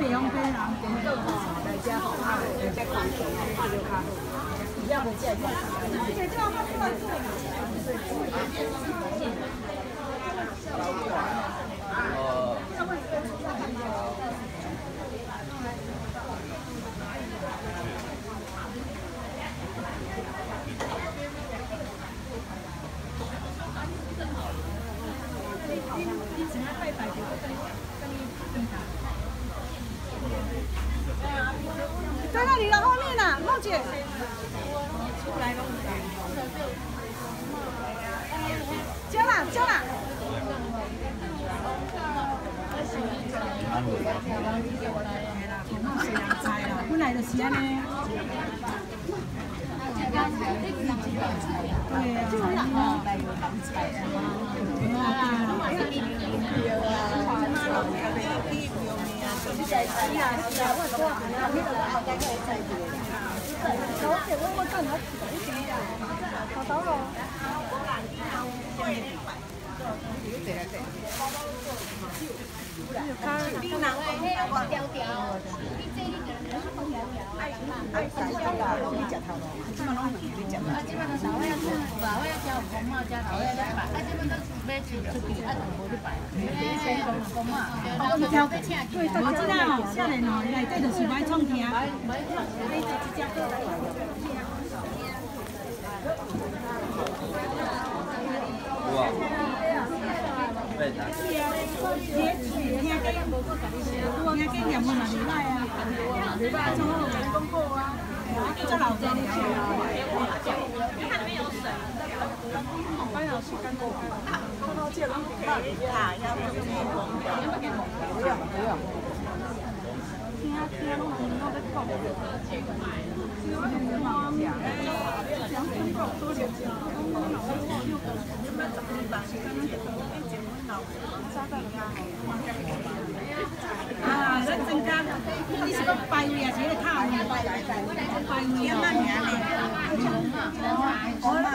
袂用飞啦。来遮好啊，来遮空气，看着较好。也无遮热。姐，这样看出来在那里了，后面呢，梦姐。交啦，交啦。本来就是安尼。对啊，对啊。是啊是啊，我做下来，迄个后街可以载住的。我这我我等下你几点？好到咯。你人诶，我调调，你这你就爱爱晒啦，你食头咯，即马拢你食。啊，即马都头尾啊，头尾啊，加公妈我调对，我知道，少年哦，内底就是买创听。哇！对的。我今经验我嘛袂歹啊，袂歹，从我人工好啊，做老庄的。你看里面有水。哎呀，是干过。看到这拢平板啊，要不要不要不要。听啊听，拢听